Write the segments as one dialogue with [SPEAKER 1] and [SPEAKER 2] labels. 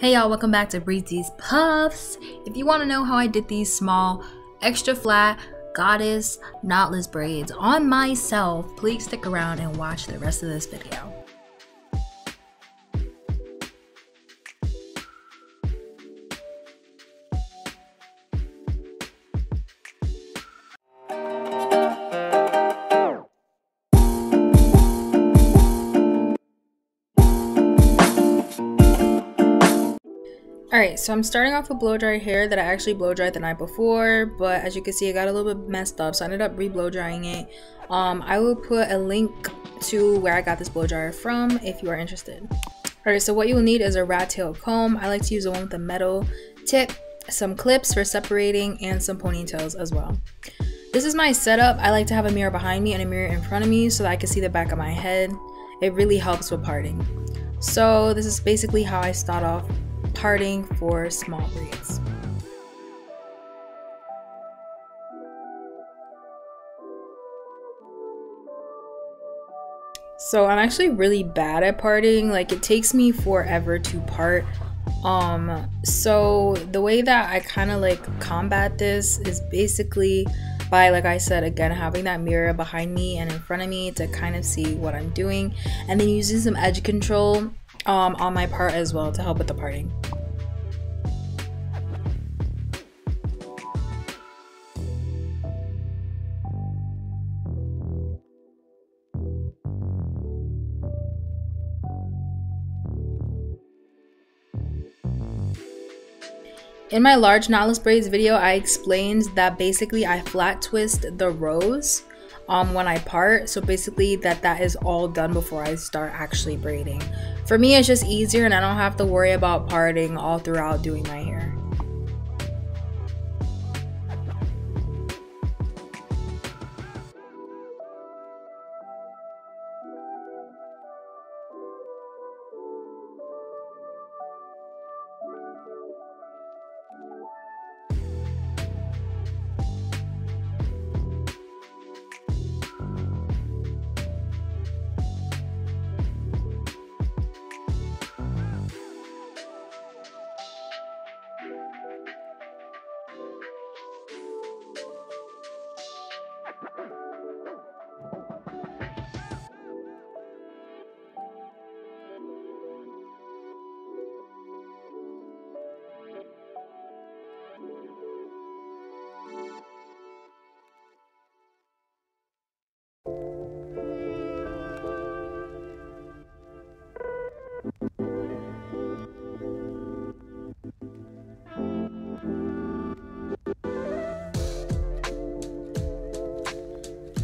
[SPEAKER 1] Hey y'all, welcome back to Breezy's Puffs. If you want to know how I did these small, extra flat, goddess, knotless braids on myself, please stick around and watch the rest of this video. Alright, so I'm starting off with blow dry hair that I actually blow dried the night before, but as you can see, it got a little bit messed up, so I ended up re-blow drying it. Um, I will put a link to where I got this blow dryer from if you are interested. Alright, so what you will need is a rat tail comb. I like to use the one with the metal tip, some clips for separating, and some ponytails as well. This is my setup. I like to have a mirror behind me and a mirror in front of me so that I can see the back of my head. It really helps with parting. So this is basically how I start off parting for small braids. So I'm actually really bad at parting. Like it takes me forever to part. Um so the way that I kind of like combat this is basically by like I said again having that mirror behind me and in front of me to kind of see what I'm doing and then using some edge control um, on my part as well to help with the parting. In my large knotless braids video, I explained that basically I flat twist the rows um, when I part. So basically that that is all done before I start actually braiding. For me, it's just easier and I don't have to worry about parting all throughout doing my hair.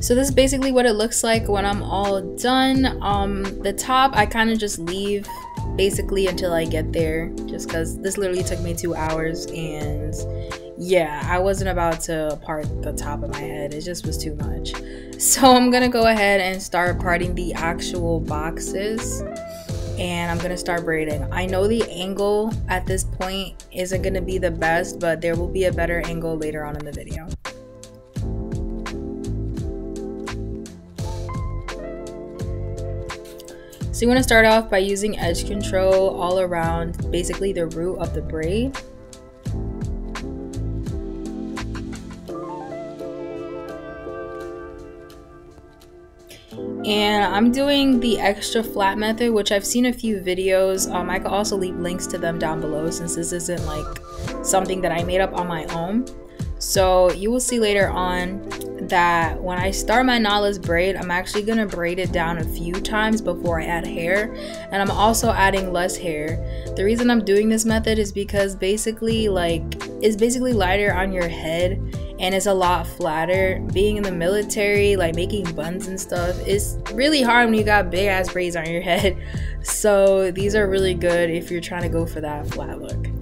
[SPEAKER 1] So this is basically what it looks like when I'm all done. Um, the top I kind of just leave basically until I get there just because this literally took me two hours and yeah, I wasn't about to part the top of my head. It just was too much. So I'm gonna go ahead and start parting the actual boxes and I'm gonna start braiding. I know the angle at this point isn't gonna be the best, but there will be a better angle later on in the video. You want to start off by using edge control all around basically the root of the braid. and I'm doing the extra flat method which I've seen a few videos um, I could also leave links to them down below since this isn't like something that I made up on my own so you will see later on that when I start my knotless braid, I'm actually gonna braid it down a few times before I add hair. And I'm also adding less hair. The reason I'm doing this method is because basically like, it's basically lighter on your head and it's a lot flatter. Being in the military, like making buns and stuff, it's really hard when you got big ass braids on your head. So these are really good if you're trying to go for that flat look.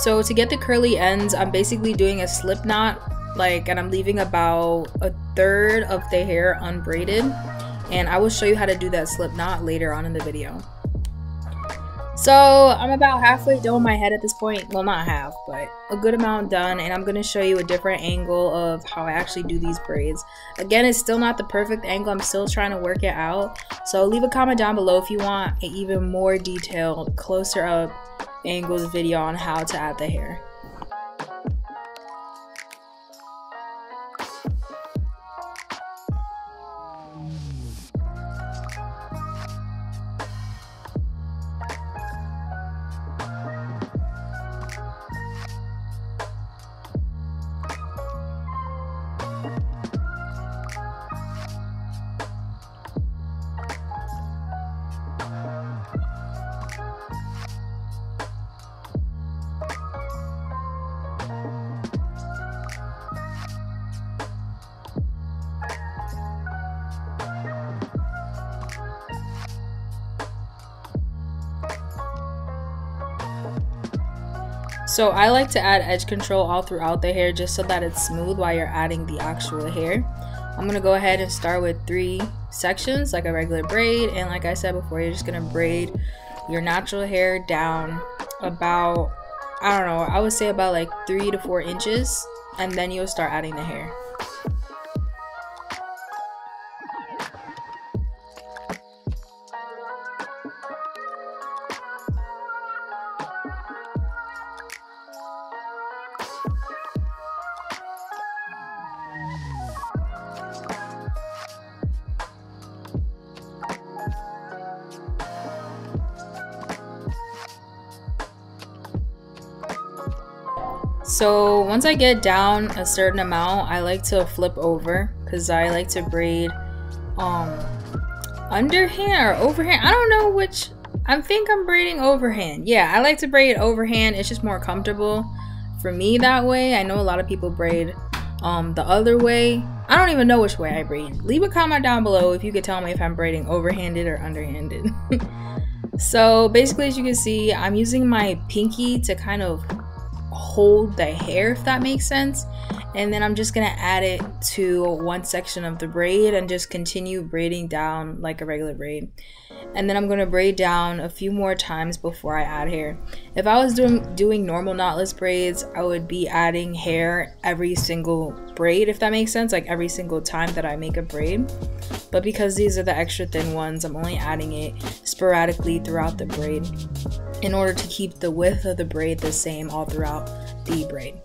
[SPEAKER 1] So to get the curly ends, I'm basically doing a slip knot, like, and I'm leaving about a third of the hair unbraided. And I will show you how to do that slip knot later on in the video. So I'm about halfway done my head at this point. Well, not half, but a good amount done. And I'm going to show you a different angle of how I actually do these braids. Again, it's still not the perfect angle. I'm still trying to work it out. So leave a comment down below if you want an even more detailed, closer up angles video on how to add the hair. So I like to add edge control all throughout the hair just so that it's smooth while you're adding the actual hair. I'm going to go ahead and start with three sections like a regular braid and like I said before you're just going to braid your natural hair down about I don't know I would say about like three to four inches and then you'll start adding the hair. So once I get down a certain amount, I like to flip over because I like to braid um underhand or overhand. I don't know which. I think I'm braiding overhand. Yeah, I like to braid overhand. It's just more comfortable for me that way. I know a lot of people braid um the other way. I don't even know which way I braid. Leave a comment down below if you could tell me if I'm braiding overhanded or underhanded. so basically as you can see, I'm using my pinky to kind of hold the hair if that makes sense. And then I'm just gonna add it to one section of the braid and just continue braiding down like a regular braid. And then I'm gonna braid down a few more times before I add hair. If I was doing doing normal knotless braids I would be adding hair every single braid if that makes sense like every single time that I make a braid but because these are the extra thin ones I'm only adding it sporadically throughout the braid in order to keep the width of the braid the same all throughout the braid.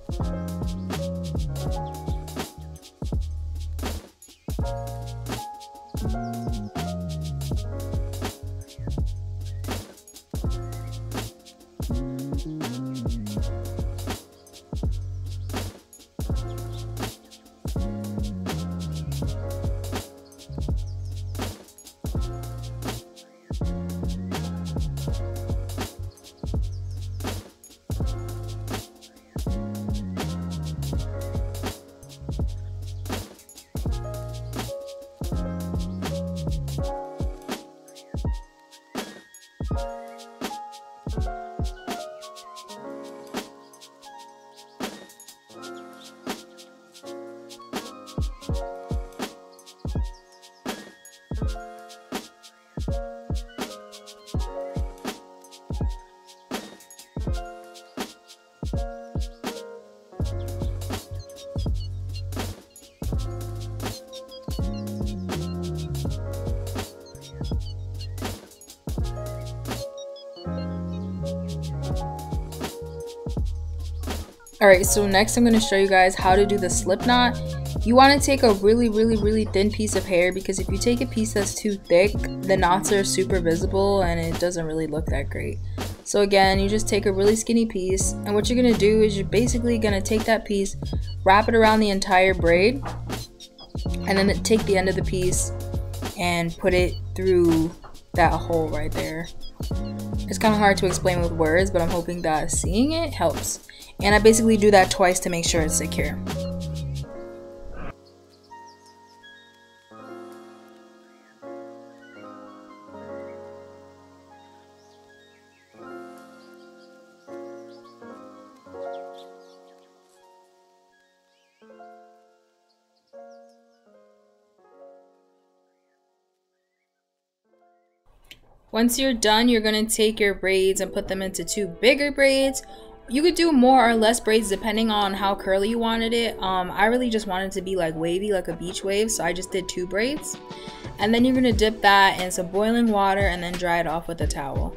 [SPEAKER 1] Alright, so next I'm going to show you guys how to do the slip knot. You want to take a really, really, really thin piece of hair because if you take a piece that's too thick, the knots are super visible and it doesn't really look that great. So again, you just take a really skinny piece and what you're going to do is you're basically going to take that piece, wrap it around the entire braid, and then take the end of the piece and put it through that hole right there. It's kind of hard to explain with words, but I'm hoping that seeing it helps and I basically do that twice to make sure it's secure. Once you're done, you're going to take your braids and put them into two bigger braids you could do more or less braids depending on how curly you wanted it. Um, I really just wanted to be like wavy, like a beach wave, so I just did two braids. And then you're going to dip that in some boiling water and then dry it off with a towel.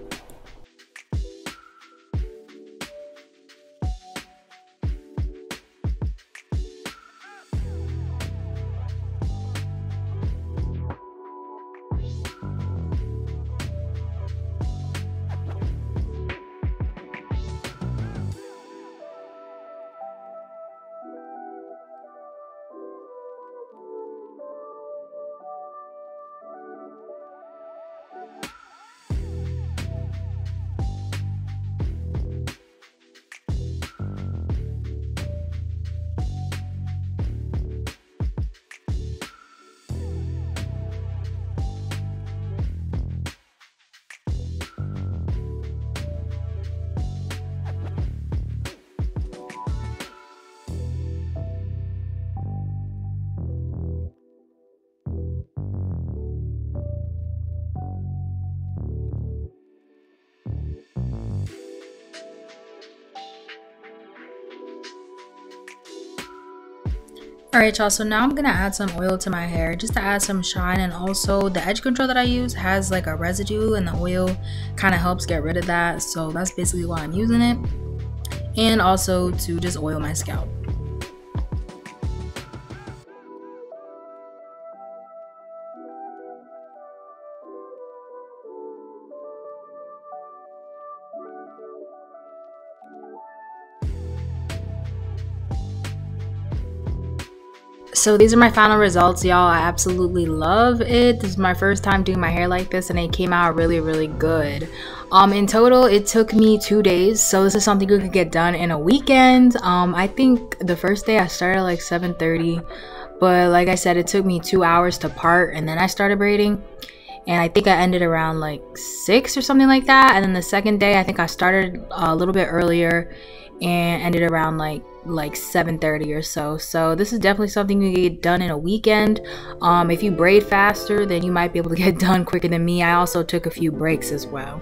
[SPEAKER 1] Alright y'all, so now I'm gonna add some oil to my hair just to add some shine and also the edge control that I use has like a residue and the oil kind of helps get rid of that. So that's basically why I'm using it. And also to just oil my scalp. So these are my final results y'all. I absolutely love it. This is my first time doing my hair like this and it came out really really good. Um in total it took me two days so this is something you could get done in a weekend. Um i think the first day i started like 7.30, but like i said it took me two hours to part and then i started braiding and I think I ended around like six or something like that. And then the second day, I think I started a little bit earlier and ended around like like 7:30 or so. So this is definitely something you get done in a weekend. Um, if you braid faster, then you might be able to get done quicker than me. I also took a few breaks as well.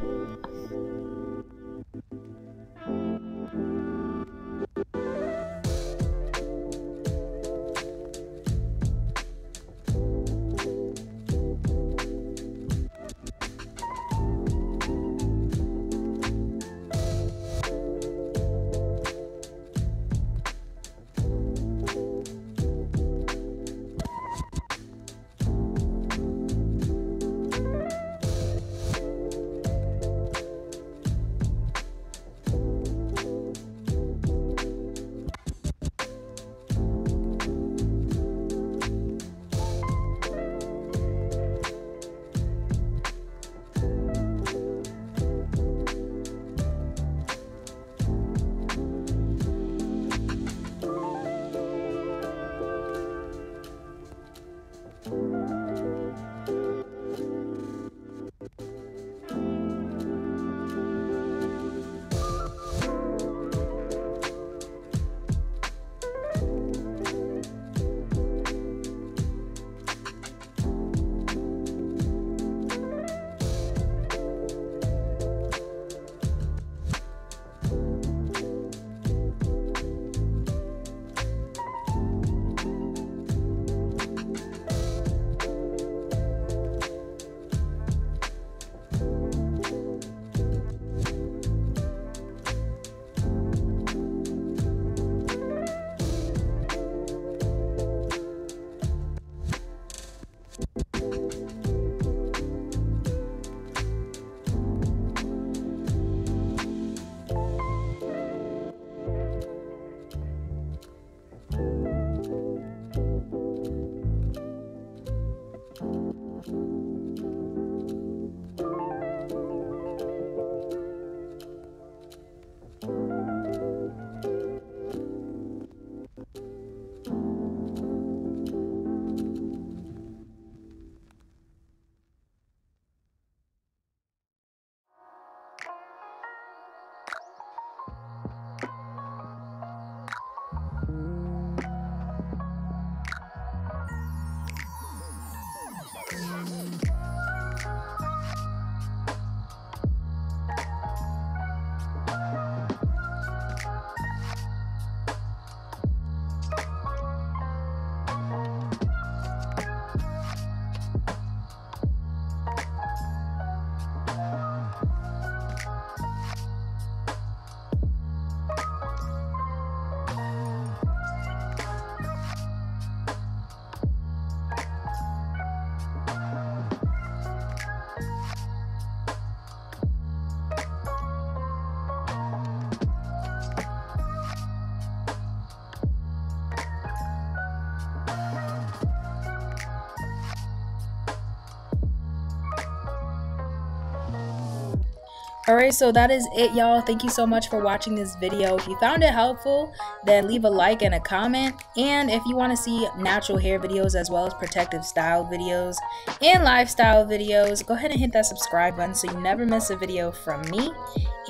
[SPEAKER 1] Alright, so that is it, y'all. Thank you so much for watching this video. If you found it helpful, then leave a like and a comment. And if you want to see natural hair videos as well as protective style videos and lifestyle videos, go ahead and hit that subscribe button so you never miss a video from me.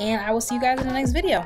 [SPEAKER 1] And I will see you guys in the next video.